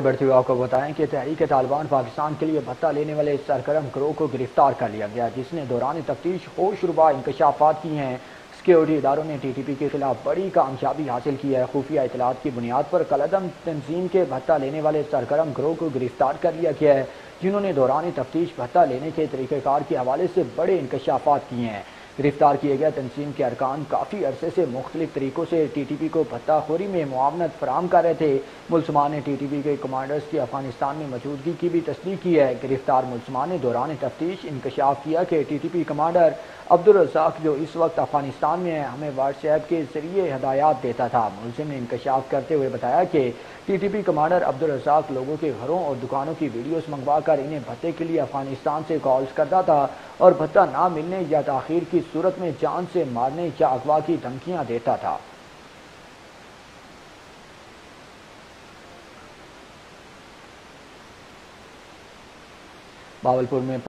बढ़ती हुई आपको बताएँ कि तहरीक तालिबान पाकिस्तान के लिए भत्ता लेने वाले सरगर्म ग्रोह को गिरफ़्तार कर लिया गया, जिसने दौरान तफ्तीश होशरुबा इंकशाफात की हैं। सिक्योरिटी इदारों ने टी टी पी के खिलाफ बड़ी कामयाबी हासिल की है। खुफिया इतलात की बुनियाद पर कलदम तंजीम के भत्ता लेने वाले सरगर्म ग्रोह को गिरफ़्तार कर लिया गया है, जिन्होंने दौरान तफ्तीश भत्ता लेने के तरीक़ेकार के हवाले से बड़े इंकशाफात किए हैं। गिरफ़्तार किए गए तंजीम के अरकान काफ़ी अरसे से मुख्तलिफ़ तरीकों से टी टी पी को भत्ताखोरी में मुआवनत फराम कर रहे थे। मुलसमान ने टी टी पी के कमांडर्स की अफ़गानिस्तान में मौजूदगी की भी तस्दीक की है। गिरफ़्तार मुलसमान ने दौरान तफ्तीश इंकशाफ किया कि T T P commander Abdul Razzaq जो इस वक्त अफ़गानिस्तान में है, हमें व्हाट्सएप के ज़रिए हदायत देता था। मुलजिम ने इंकशाफ करते हुए बताया कि T T P commander Abdul Razzaq लोगों के घरों और दुकानों की वीडियोज़ मंगवा कर इन्हें भत्ते के लिए अफ़गानिस्तान से कॉल्स करता था। और भत्ता ना मिलने या तखिर की सूरत में जान से मारने या अगवा की धमकियाँ देता था। बावलपुर में